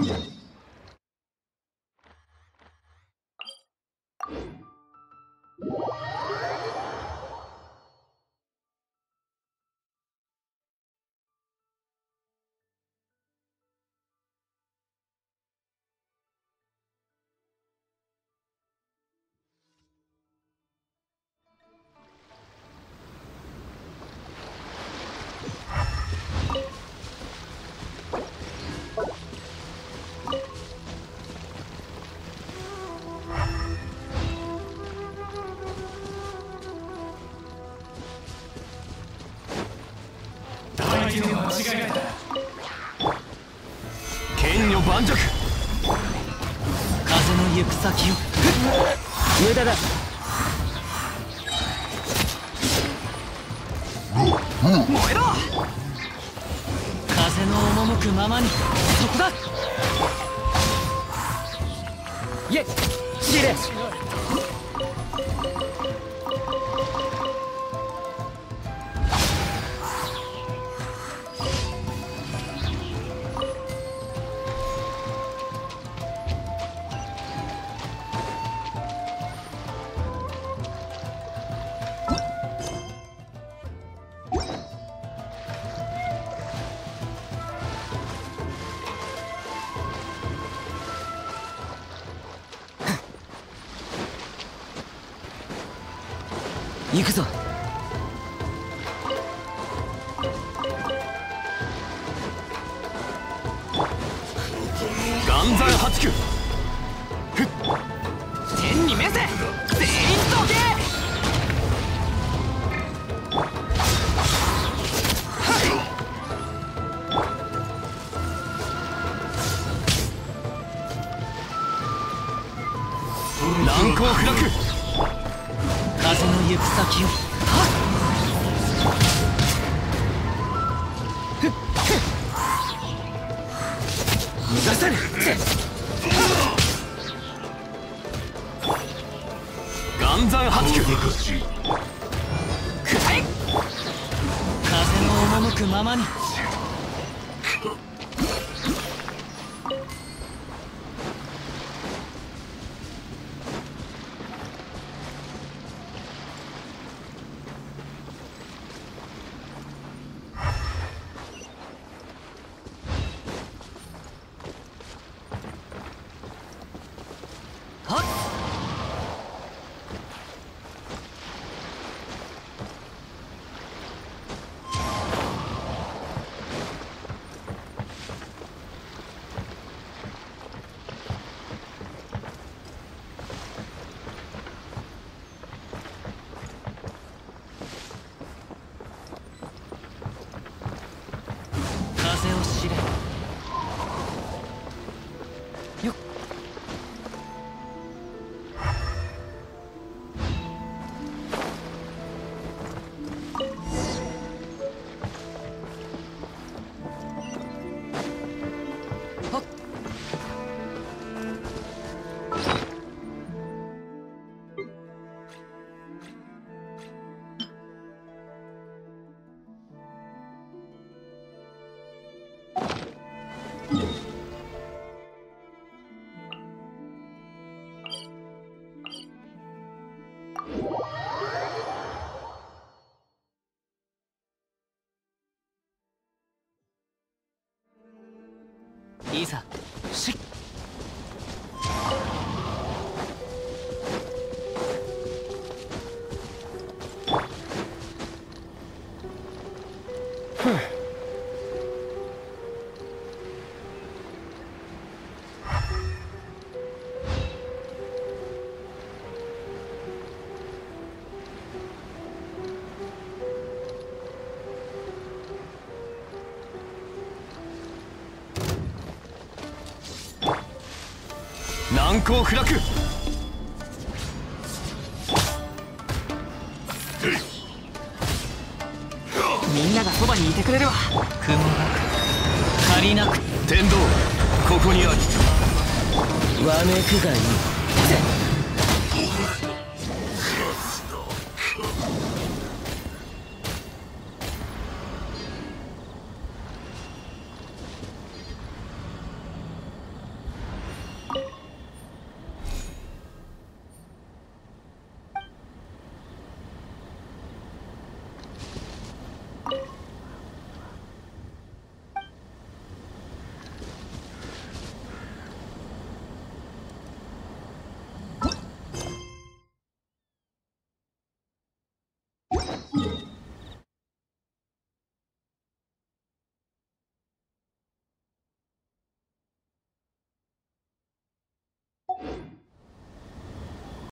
Yeah. 違いだ剣女盤石風の行く先を無駄だ。燃えろ。風の赴くままに。そこだ。いえ知行くぞ。岩山八九。天に召せ。全員どけ。難攻不落風の行く先を逃がさぬ岩山八九くらえ風の赴くままに。いざし難攻不落。みんながそばにいてくれるわ雲がく。借りなく。天道。ここにありわめくがいい